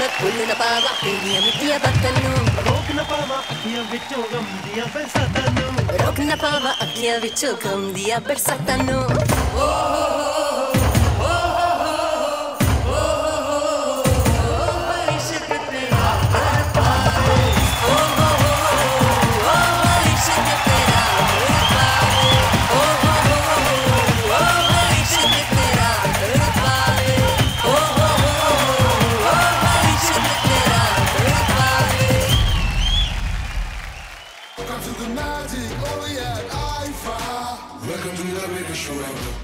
ਭੁੱਲ ਨਾ ਪਾਵਾ ਤੇਰੀਆਂ ਮਿੱਠੀਆਂ ਬਾਤਾਂ ਨੂੰ ਰੋਕ ਨਾ ਪਾਵਾਂ ਅੱਖੀਆਂ ਵਿੱਚੋਂ ਗਮ ਦੀਆਂ ਬਰਸਾਤਾਂ ਨੂੰ ਰੋਕ ਨਾ ਪਾਵਾ ਅੱਖੀਆਂ ਵਿੱਚੋਂ ਗਮ ਦੀਆਂ ਬਰਸਾਤਾਂ ਨੂੰ ਓ ਹੋ ਹੋ Welcome to the magic, oh yeah, I. Welcome to the biggest show ever.